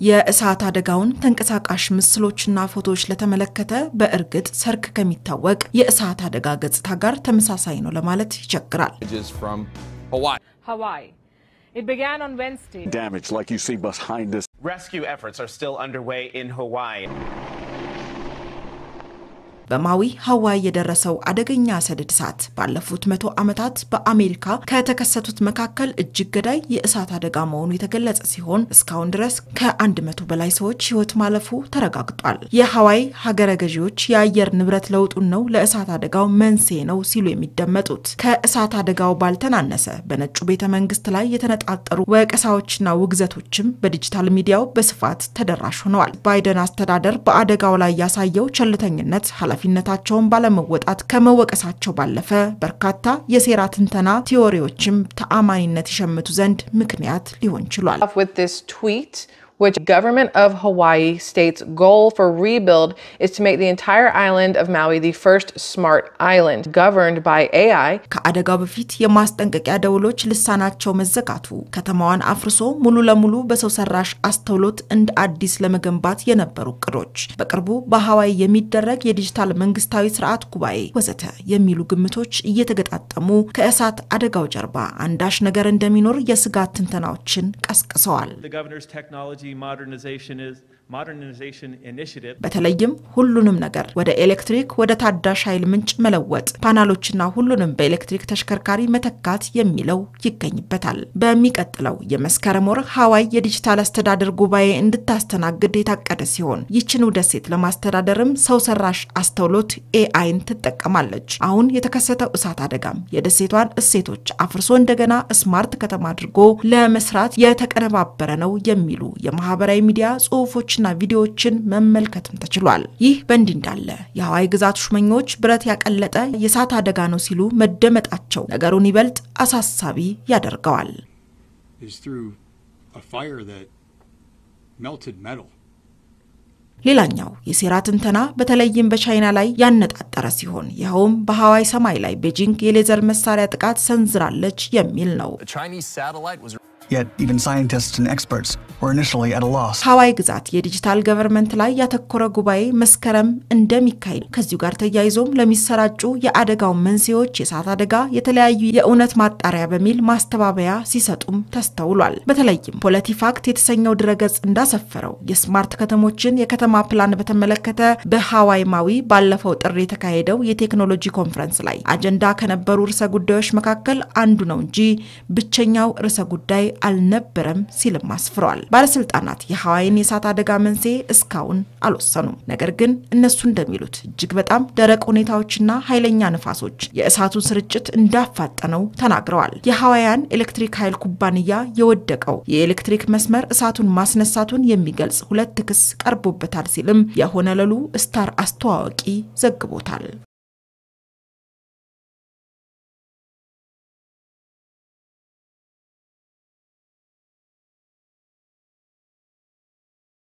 የእሳት አደጋውን ተንቀሳቃሽ ምስሎችና ፎቶዎች ለተመለከተ በእርግጥ ሰርክ ከሚታወቅ የእሳት አደጋ ገጽታ ጋር ተመሳሳይ ነው ለማለት ይቸግራል። Images from Hawaii. Hawaii. It began on Wednesday. damage like you see behind us. Rescue efforts are still underway in Hawaii. በማዊ ሀዋይ የደረሰው አደገኛ ሰደድ እሳት ባለፉት መቶ ዓመታት በአሜሪካ ከተከሰቱት መካከል እጅግ ገዳይ የእሳት አደጋ መሆኑ የተገለጸ ሲሆን እስካሁን ድረስ ከአንድ መቶ በላይ ሰዎች ሕይወት ማለፉ ተረጋግጧል። የሀዋይ ሀገረ ገዢዎች የአየር ንብረት ለውጡን ነው ለእሳት አደጋው መንስኤ ነው ሲሉ የሚደመጡት ከእሳት አደጋው ባልተናነሰ በነጩ ቤተ መንግስት ላይ የተነጣጠሩ ወቀሳዎችና ውግዘቶችም በዲጂታል ሚዲያው በስፋት ተደራሽ ሆነዋል። ባይደን አስተዳደር በአደጋው ላይ ያሳየው ቸልተኝነት ኃላፊነታቸውን ባለመወጣት ከመወቀሳቸው ባለፈ በርካታ የሴራ ትንተና ቲዎሪዎችም ተአማኒነት ይሸምቱ ዘንድ ምክንያት ሊሆን ችሏል። which government of Hawaii state's goal for rebuild is to make the entire island of Maui the first smart island governed by AI. ከአደጋው በፊት የማስጠንቀቂያ ደውሎች ልሳናቸው መዘጋቱ ከተማዋን አፍርሶ ሙሉ ለሙሉ በሰው ሰራሽ አስተውሎት እንደ አዲስ ለመገንባት የነበሩ እቅዶች፣ በቅርቡ በሀዋይ የሚደረግ የዲጂታል መንግስታዊ ስርዓት ጉባኤ ወዘተ የሚሉ ግምቶች እየተገጣጠሙ ከእሳት አደጋው ጀርባ አንዳች ነገር እንደሚኖር የስጋት ትንተናዎችን ቀስቅሰዋል። The governor's technology modernization is በተለይም ሁሉንም ነገር ወደ ኤሌክትሪክ ወደ ታዳሽ ኃይል ምንጭ መለወጥ፣ ፓናሎችና ሁሉንም በኤሌክትሪክ ተሽከርካሪ መተካት የሚለው ይገኝበታል። በሚቀጥለው የመስከረም ወር ሀዋይ የዲጂታል አስተዳደር ጉባኤ እንድታስተናግድ የታቀደ ሲሆን ይህችኑ ደሴት ለማስተዳደርም ሰው ሰራሽ አስተውሎት AI ን ትጠቀማለች። አሁን የተከሰተው እሳት አደጋም የደሴቷን እሴቶች አፍርሶ እንደገና smart ከተማ አድርጎ ለመስራት የተቀነባበረ ነው የሚሉ የማህበራዊ ሚዲያ ጽሁፎችና ቪዲዮዎችን መመልከትም ተችሏል። ይህ በእንዲህ እንዳለ የሀዋይ ግዛት ሹመኞች ብረት ያቀለጠ የእሳት አደጋ ነው ሲሉ መደመጣቸው ነገሩን ይበልጥ አሳሳቢ ያደርገዋል።. ሌላኛው የሴራ ትንተና በተለይም በቻይና ላይ ያነጣጠረ ሲሆን ይኸውም በሀዋይ ሰማይ ላይ ቤጂንግ የሌዘር መሳሪያ ጥቃት ሰንዝራለች የሚል ነው። Yet, even scientists and experts were initially at a loss. ሀዋይ ግዛት የዲጂታል government ላይ ያተኮረ ጉባኤ መስከረም እንደሚካሄድ ከዚሁ ጋር ተያይዞም ለሚሰራጩ የአደጋው መንስኤዎች የእሳት አደጋ የተለያዩ የእውነት ማጣሪያ በሚል ማስተባበያ ሲሰጡም ተስተውሏል። በተለይም ፖለቲፋክት የተሰኘው ድረገጽ እንዳሰፈረው የ smart ከተሞችን የከተማ ፕላን በተመለከተ በሀዋይ ማዊ ባለፈው ጥር የተካሄደው የቴክኖሎጂ ኮንፈረንስ ላይ አጀንዳ ከነበሩ ርዕሰ ጉዳዮች መካከል አንዱ ነው እንጂ ብቸኛው ርዕሰ ጉዳይ አልነበረም ሲልም አስፍረዋል። ባለስልጣናት የሀዋይን የእሳት አደጋ መንስኤ እስካሁን አልወሰኑም። ነገር ግን እነሱ እንደሚሉት እጅግ በጣም ደረቅ ሁኔታዎችና ኃይለኛ ንፋሶች የእሳቱን ስርጭት እንዳፋጠነው ተናግረዋል። የሀዋያን ኤሌክትሪክ ኃይል ኩባንያ የወደቀው የኤሌክትሪክ መስመር እሳቱን ማስነሳቱን የሚገልጽ ሁለት ክስ ቀርቦበታል ሲልም የሆነለሉ ስታር አስተዋዋቂ ዘግቦታል።